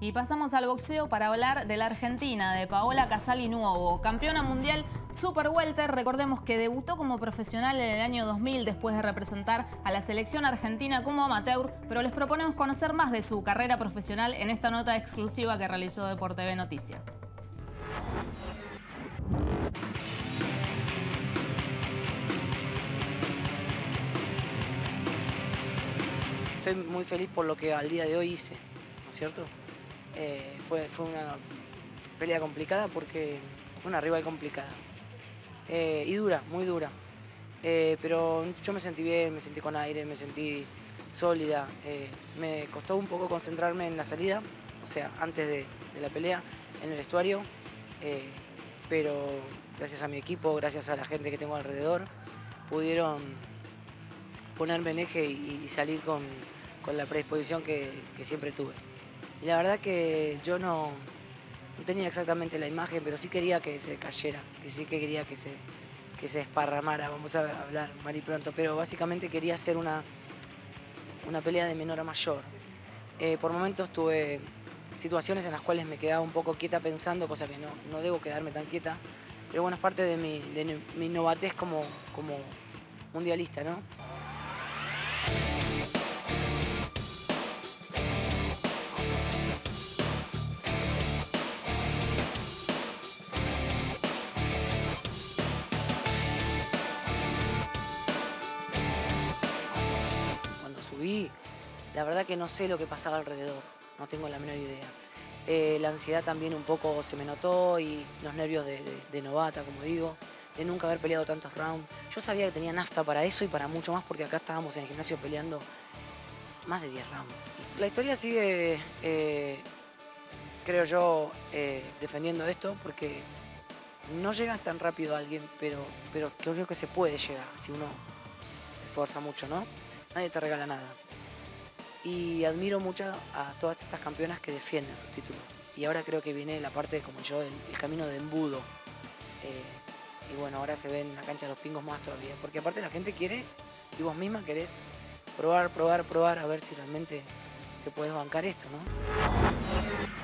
Y pasamos al boxeo para hablar de la Argentina, de Paola Casali Nuovo, campeona mundial Super Welter. Recordemos que debutó como profesional en el año 2000 después de representar a la selección argentina como amateur, pero les proponemos conocer más de su carrera profesional en esta nota exclusiva que realizó Deporte TV Noticias. Estoy muy feliz por lo que al día de hoy hice, ¿no es cierto? Eh, fue, fue una pelea complicada porque una rival complicada. Eh, y dura, muy dura. Eh, pero yo me sentí bien, me sentí con aire, me sentí sólida. me costó un poco concentrarme en la salida, o sea, antes de, la pelea, en el vestuario. pero gracias a mi equipo, gracias a la gente que tengo alrededor, pudieron ponerme en eje y, salir con, con, la predisposición que siempre tuve. Y la verdad que yo no, no tenía exactamente la imagen, pero sí quería que se cayera, que sí que quería que se, que se esparramara, vamos a hablar mal pronto, pero básicamente quería hacer una, una pelea de menor a mayor. Eh, por momentos tuve situaciones en las cuales me quedaba un poco quieta pensando, cosa que no, no debo quedarme tan quieta, pero bueno, es parte de mi, de mi novatez como, como mundialista, ¿no? La verdad que no sé lo que pasaba alrededor, no tengo la menor idea. Eh, la ansiedad también un poco se me notó y los nervios de, novata, como digo, de nunca haber peleado tantos rounds. Yo sabía que tenía nafta para eso y para mucho más porque acá estábamos en el gimnasio peleando más de 10 rounds. La historia sigue, eh, creo yo, eh, defendiendo esto porque no llega tan rápido a alguien, pero, pero creo que se puede llegar si uno se esfuerza mucho, ¿no? Nadie te regala nada. Y admiro mucho a todas estas campeonas que defienden sus títulos. Y ahora creo que viene la parte, como yo, el, camino de embudo. Eh, y bueno, ahora se ve en la cancha los pingos más todavía. Porque aparte la gente quiere, y vos misma querés probar, probar, probar, a ver si realmente te puedes bancar esto, ¿no?